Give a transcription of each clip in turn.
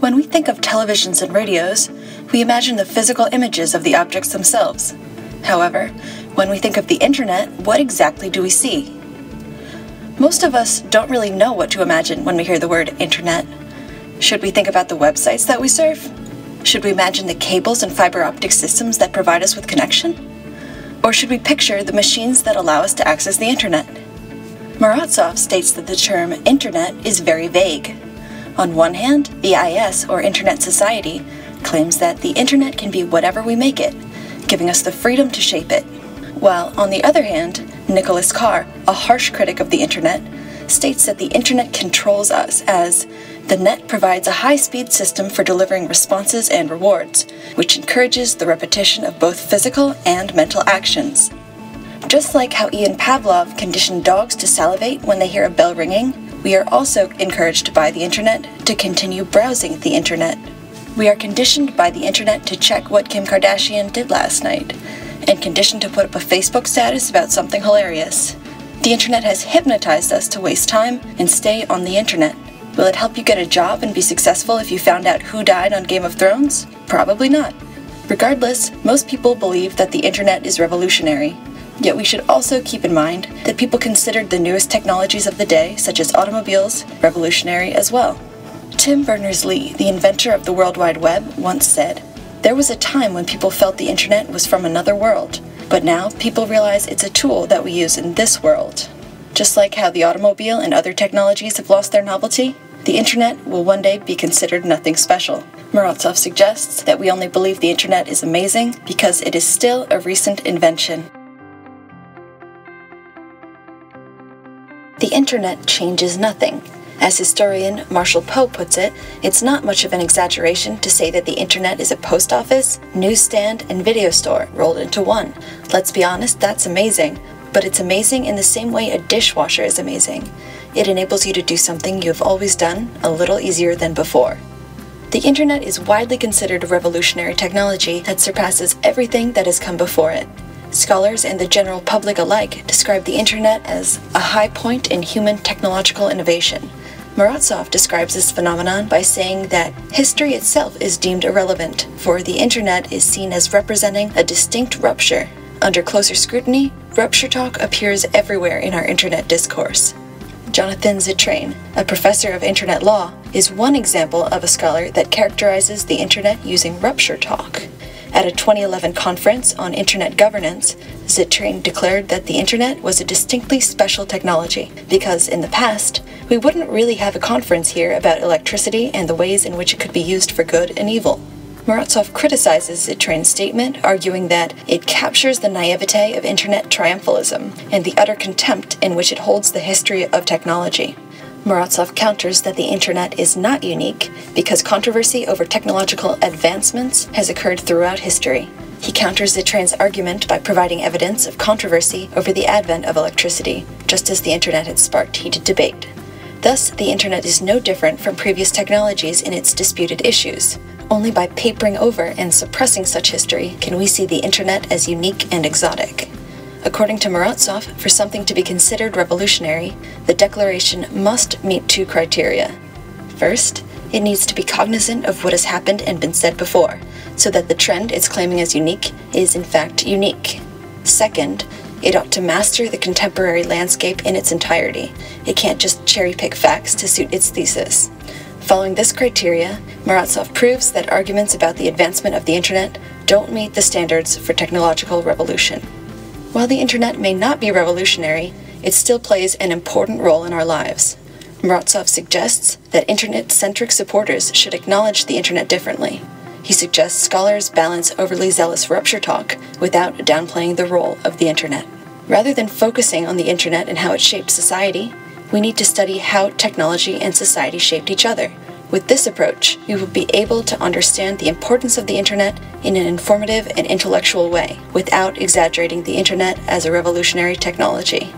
When we think of televisions and radios, we imagine the physical images of the objects themselves. However, when we think of the internet, what exactly do we see? Most of us don't really know what to imagine when we hear the word internet. Should we think about the websites that we surf? Should we imagine the cables and fiber optic systems that provide us with connection? Or should we picture the machines that allow us to access the internet? Morozov states that the term internet is very vague. On one hand, the IS, or Internet Society, claims that the internet can be whatever we make it, giving us the freedom to shape it. While, on the other hand, Nicholas Carr, a harsh critic of the internet, states that the internet controls us as the net provides a high speed system for delivering responses and rewards, which encourages the repetition of both physical and mental actions. Just like how Ivan Pavlov conditioned dogs to salivate when they hear a bell ringing, we are also encouraged by the internet to continue browsing the internet. We are conditioned by the internet to check what Kim Kardashian did last night, and conditioned to put up a Facebook status about something hilarious. The internet has hypnotized us to waste time and stay on the internet. Will it help you get a job and be successful if you found out who died on Game of Thrones? Probably not. Regardless, most people believe that the internet is revolutionary. Yet we should also keep in mind that people considered the newest technologies of the day, such as automobiles, revolutionary as well. Tim Berners-Lee, the inventor of the World Wide Web, once said, There was a time when people felt the internet was from another world, but now people realize it's a tool that we use in this world. Just like how the automobile and other technologies have lost their novelty, the internet will one day be considered nothing special. Morozov suggests that we only believe the internet is amazing because it is still a recent invention. Internet changes nothing. As historian Marshall Poe puts it, it's not much of an exaggeration to say that the internet is a post office, newsstand, and video store rolled into one. Let's be honest, that's amazing. But it's amazing in the same way a dishwasher is amazing. It enables you to do something you have always done a little easier than before. The internet is widely considered a revolutionary technology that surpasses everything that has come before it. Scholars and the general public alike describe the internet as a high point in human technological innovation. Morozov describes this phenomenon by saying that history itself is deemed irrelevant, for the internet is seen as representing a distinct rupture. Under closer scrutiny, rupture talk appears everywhere in our internet discourse. Jonathan Zittrain, a professor of internet law, is one example of a scholar that characterizes the internet using rupture talk. At a 2011 conference on internet governance, Zittrain declared that the internet was a distinctly special technology because in the past, we wouldn't really have a conference here about electricity and the ways in which it could be used for good and evil. Morozov criticizes Zittrain's statement, arguing that it captures the naivete of internet triumphalism and the utter contempt in which it holds the history of technology. Morozov counters that the internet is not unique because controversy over technological advancements has occurred throughout history. He counters Zittrain's argument by providing evidence of controversy over the advent of electricity, just as the internet had sparked heated debate. Thus, the internet is no different from previous technologies in its disputed issues. Only by papering over and suppressing such history can we see the internet as unique and exotic. According to Morozov, for something to be considered revolutionary, the declaration must meet two criteria. First, it needs to be cognizant of what has happened and been said before, so that the trend it's claiming as unique is in fact unique. Second, it ought to master the contemporary landscape in its entirety. It can't just cherry pick facts to suit its thesis. Following this criteria, Morozov proves that arguments about the advancement of the internet don't meet the standards for technological revolution. While the internet may not be revolutionary, it still plays an important role in our lives. Morozov suggests that internet centric supporters should acknowledge the internet differently. He suggests scholars balance overly zealous rupture talk without downplaying the role of the internet. Rather than focusing on the internet and how it shaped society, we need to study how technology and society shaped each other. With this approach, we will be able to understand the importance of the internet in an informative and intellectual way, without exaggerating the internet as a revolutionary technology.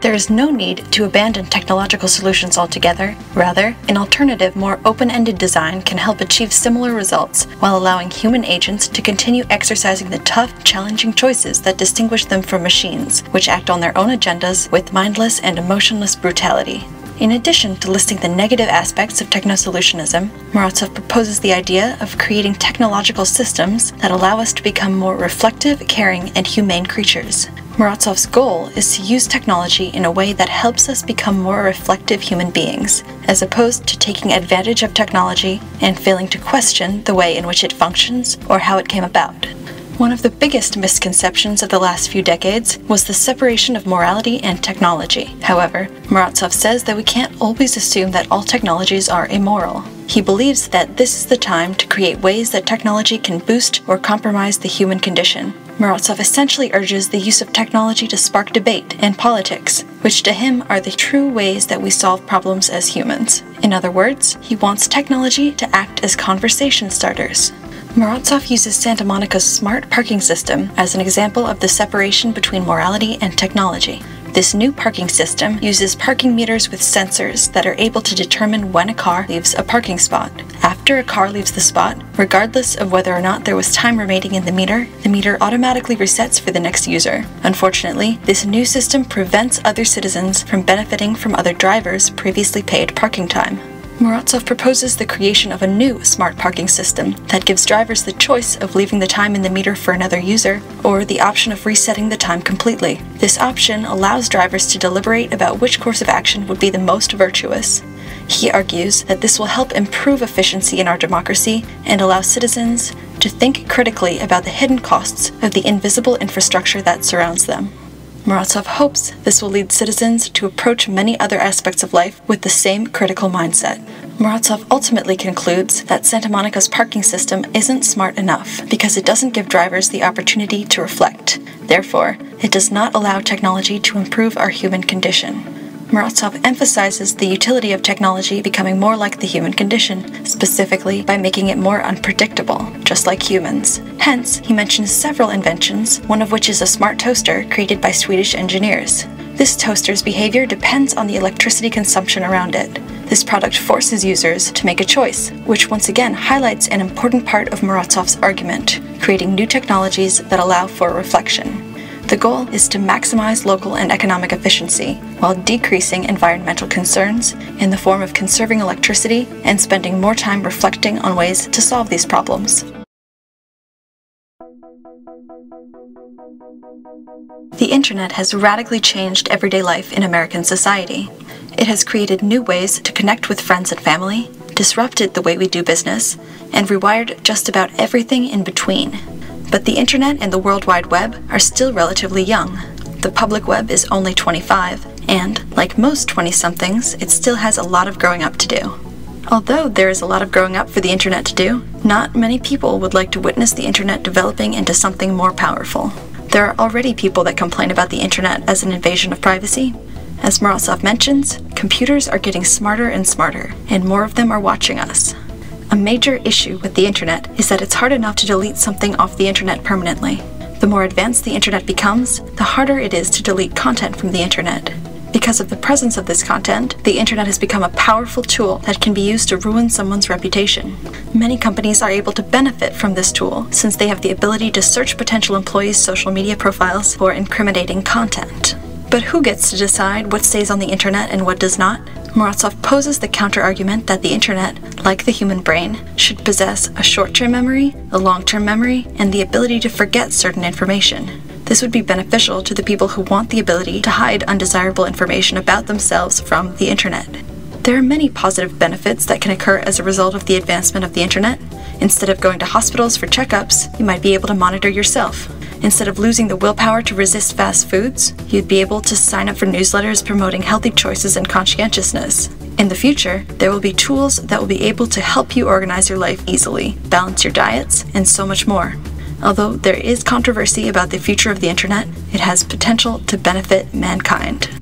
There is no need to abandon technological solutions altogether. Rather, an alternative, more open ended design can help achieve similar results while allowing human agents to continue exercising the tough, challenging choices that distinguish them from machines, which act on their own agendas with mindless and emotionless brutality. In addition to listing the negative aspects of technosolutionism, Morozov proposes the idea of creating technological systems that allow us to become more reflective, caring, and humane creatures. Morozov's goal is to use technology in a way that helps us become more reflective human beings, as opposed to taking advantage of technology and failing to question the way in which it functions or how it came about. One of the biggest misconceptions of the last few decades was the separation of morality and technology. However, Morozov says that we can't always assume that all technologies are immoral. He believes that this is the time to create ways that technology can boost or compromise the human condition. Morozov essentially urges the use of technology to spark debate and politics, which to him are the true ways that we solve problems as humans. In other words, he wants technology to act as conversation starters. Morozov uses Santa Monica's smart parking system as an example of the separation between morality and technology. This new parking system uses parking meters with sensors that are able to determine when a car leaves a parking spot. After a car leaves the spot, regardless of whether or not there was time remaining in the meter, the meter automatically resets for the next user. Unfortunately, this new system prevents other citizens from benefiting from other drivers' previously paid parking time. Morozov proposes the creation of a new smart parking system that gives drivers the choice of leaving the time in the meter for another user or the option of resetting the time completely. This option allows drivers to deliberate about which course of action would be the most virtuous. He argues that this will help improve efficiency in our democracy and allow citizens to think critically about the hidden costs of the invisible infrastructure that surrounds them. Morozov hopes this will lead citizens to approach many other aspects of life with the same critical mindset. Morozov ultimately concludes that Santa Monica's parking system isn't smart enough because it doesn't give drivers the opportunity to reflect. Therefore, it does not allow technology to improve our human condition. Morozov emphasizes the utility of technology becoming more like the human condition, specifically by making it more unpredictable, just like humans. Hence, he mentions several inventions, one of which is a smart toaster created by Swedish engineers. This toaster's behavior depends on the electricity consumption around it. This product forces users to make a choice, which once again highlights an important part of Morozov's argument, creating new technologies that allow for reflection. The goal is to maximize local and economic efficiency while decreasing environmental concerns in the form of conserving electricity and spending more time reflecting on ways to solve these problems. The internet has radically changed everyday life in American society. It has created new ways to connect with friends and family, disrupted the way we do business, and rewired just about everything in between. But the internet and the World Wide Web are still relatively young. The public web is only 25, and, like most 20 somethings, it still has a lot of growing up to do. Although there is a lot of growing up for the internet to do, not many people would like to witness the internet developing into something more powerful. There are already people that complain about the internet as an invasion of privacy. As Morozov mentions, computers are getting smarter and smarter, and more of them are watching us. A major issue with the internet is that it's hard enough to delete something off the internet permanently. The more advanced the internet becomes, the harder it is to delete content from the internet. Because of the presence of this content, the internet has become a powerful tool that can be used to ruin someone's reputation. Many companies are able to benefit from this tool since they have the ability to search potential employees' social media profiles for incriminating content. But who gets to decide what stays on the internet and what does not? Morozov poses the counterargument that the internet, like the human brain, should possess a short term memory, a long term memory, and the ability to forget certain information. This would be beneficial to the people who want the ability to hide undesirable information about themselves from the internet. There are many positive benefits that can occur as a result of the advancement of the internet. Instead of going to hospitals for checkups, you might be able to monitor yourself. Instead of losing the willpower to resist fast foods, you'd be able to sign up for newsletters promoting healthy choices and conscientiousness. In the future, there will be tools that will be able to help you organize your life easily, balance your diets, and so much more. Although there is controversy about the future of the internet, it has potential to benefit mankind.